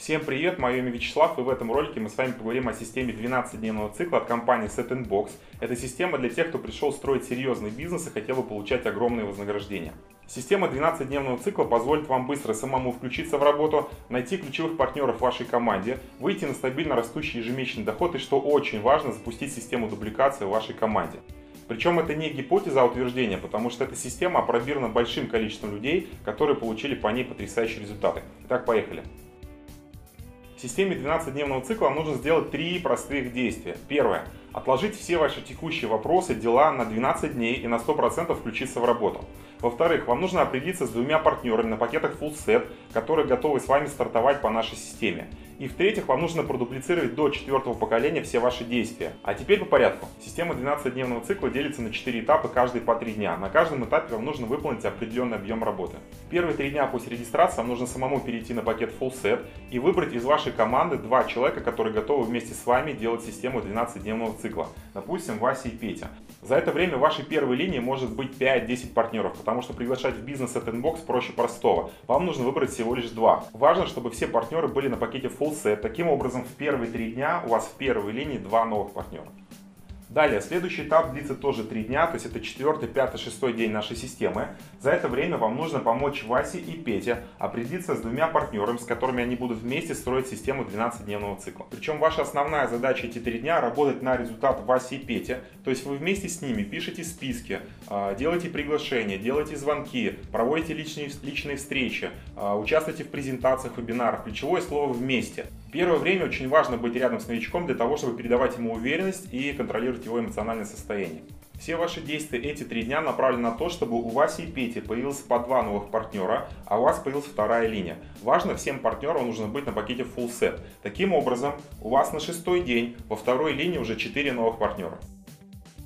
Всем привет, мое имя Вячеслав, и в этом ролике мы с вами поговорим о системе 12-дневного цикла от компании Set Это система для тех, кто пришел строить серьезный бизнес и хотел бы получать огромные вознаграждения. Система 12-дневного цикла позволит вам быстро самому включиться в работу, найти ключевых партнеров в вашей команде, выйти на стабильно растущий ежемесячный доход и, что очень важно, запустить систему дубликации в вашей команде. Причем это не гипотеза, а утверждение, потому что эта система опробирована большим количеством людей, которые получили по ней потрясающие результаты. Итак, поехали. Системе 12-дневного цикла нужно сделать три простых действия. Первое. Отложить все ваши текущие вопросы, дела на 12 дней и на 100% включиться в работу. Во-вторых, вам нужно определиться с двумя партнерами на пакетах Full Set, которые готовы с вами стартовать по нашей системе. И в-третьих, вам нужно продуплицировать до четвертого поколения все ваши действия. А теперь по порядку. Система 12-дневного цикла делится на 4 этапа, каждый по 3 дня. На каждом этапе вам нужно выполнить определенный объем работы. Первые 3 дня после регистрации вам нужно самому перейти на пакет Full Set и выбрать из вашей команды два человека, которые готовы вместе с вами делать систему 12-дневного цикла. Допустим, Вася и Петя. За это время в вашей первой линии может быть 5-10 партнеров, потому что приглашать в бизнес SETinBOX проще простого. Вам нужно выбрать всего лишь два. Важно, чтобы все партнеры были на пакете Full Set. Таким образом, в первые три дня у вас в первой линии два новых партнера. Далее, следующий этап длится тоже 3 дня, то есть это 4, 5, 6 день нашей системы. За это время вам нужно помочь Васе и Пете определиться с двумя партнерами, с которыми они будут вместе строить систему 12-дневного цикла. Причем ваша основная задача эти 3 дня работать на результат Васи и Пете, то есть вы вместе с ними пишете списки, а, делаете приглашения, делаете звонки, проводите личные, личные встречи, а, участвуйте в презентациях, вебинарах. Ключевое слово «вместе». Первое время очень важно быть рядом с новичком для того, чтобы передавать ему уверенность и контролировать его эмоциональное состояние. Все ваши действия эти три дня направлены на то, чтобы у Васи и Пети появилось по два новых партнера, а у вас появилась вторая линия. Важно, всем партнерам нужно быть на пакете Full Set. Таким образом, у вас на шестой день во второй линии уже четыре новых партнера.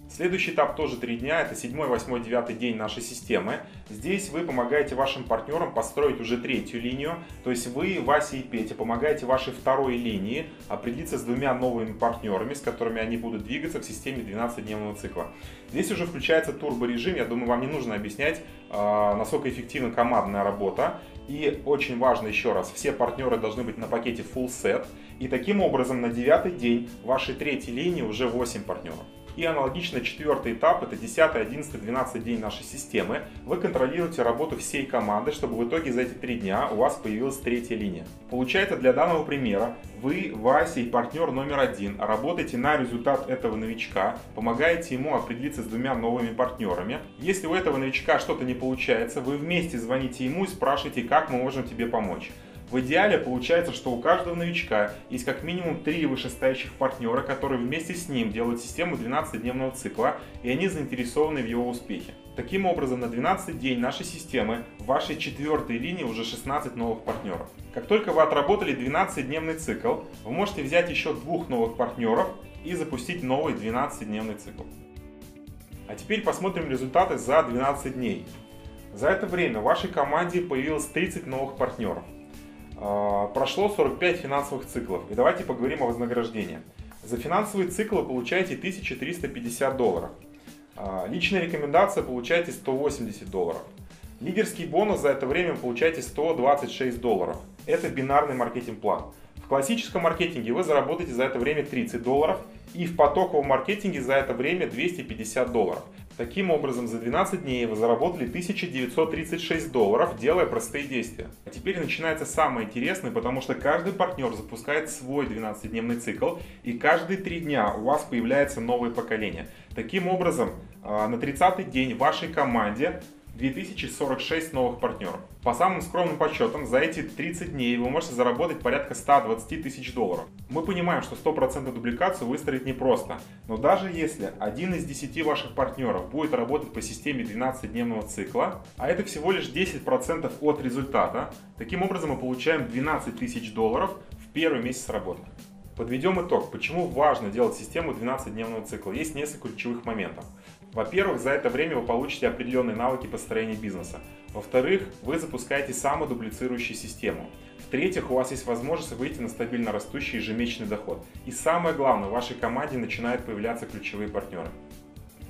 Следующий этап тоже три дня, это 7, 8, 9 день нашей системы. Здесь вы помогаете вашим партнерам построить уже третью линию, то есть вы, Вася и Петя, помогаете вашей второй линии определиться с двумя новыми партнерами, с которыми они будут двигаться в системе 12-дневного цикла. Здесь уже включается турборежим, я думаю, вам не нужно объяснять, а, насколько эффективна командная работа. И очень важно еще раз, все партнеры должны быть на пакете Full Set. И таким образом на девятый день вашей третьей линии уже 8 партнеров. И аналогично четвертый этап, это 10, 11, 12 день нашей системы. Вы контролируете работу всей команды, чтобы в итоге за эти три дня у вас появилась третья линия. Получается для данного примера, вы, Вася и партнер номер один, работаете на результат этого новичка, помогаете ему определиться с двумя новыми партнерами. Если у этого новичка что-то не получается, вы вместе звоните ему и спрашиваете, как мы можем тебе помочь. В идеале получается, что у каждого новичка есть как минимум три вышестоящих партнера, которые вместе с ним делают систему 12-дневного цикла, и они заинтересованы в его успехе. Таким образом, на 12 день нашей системы в вашей четвертой линии уже 16 новых партнеров. Как только вы отработали 12-дневный цикл, вы можете взять еще двух новых партнеров и запустить новый 12-дневный цикл. А теперь посмотрим результаты за 12 дней. За это время в вашей команде появилось 30 новых партнеров. А, прошло 45 финансовых циклов. И давайте поговорим о вознаграждении. За финансовые циклы получаете 1350 долларов. А, личная рекомендация получаете 180 долларов. Лидерский бонус за это время получаете 126 долларов. Это бинарный маркетинг-план. В классическом маркетинге вы заработаете за это время 30 долларов и в потоковом маркетинге за это время 250 долларов. Таким образом, за 12 дней вы заработали 1936 долларов, делая простые действия. А теперь начинается самое интересное, потому что каждый партнер запускает свой 12-дневный цикл, и каждые 3 дня у вас появляется новое поколение. Таким образом, а, на 30-й день в вашей команде 2046 новых партнеров. По самым скромным подсчетам, за эти 30 дней вы можете заработать порядка 120 тысяч долларов. Мы понимаем, что 100% дубликацию выстроить непросто, но даже если один из 10 ваших партнеров будет работать по системе 12-дневного цикла, а это всего лишь 10% от результата, таким образом мы получаем 12 тысяч долларов в первый месяц работы. Подведем итог, почему важно делать систему 12-дневного цикла. Есть несколько ключевых моментов. Во-первых, за это время вы получите определенные навыки построения бизнеса. Во-вторых, вы запускаете самодуплицирующую систему. В-третьих, у вас есть возможность выйти на стабильно растущий ежемесячный доход. И самое главное, в вашей команде начинают появляться ключевые партнеры.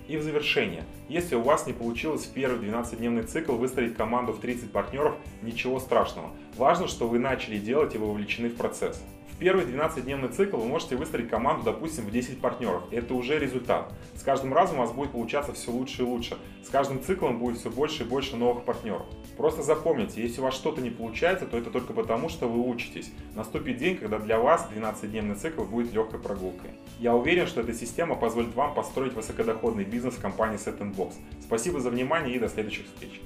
И в завершение, если у вас не получилось в первый 12-дневный цикл выстроить команду в 30 партнеров, ничего страшного. Важно, что вы начали делать и вы вовлечены в процесс. В первый 12-дневный цикл вы можете выстроить команду, допустим, в 10 партнеров. Это уже результат. С каждым разом у вас будет получаться все лучше и лучше. С каждым циклом будет все больше и больше новых партнеров. Просто запомните, если у вас что-то не получается, то это только потому, что вы учитесь. Наступит день, когда для вас 12-дневный цикл будет легкой прогулкой. Я уверен, что эта система позволит вам построить высокодоходный бизнес в компании Set Box. Спасибо за внимание и до следующих встреч.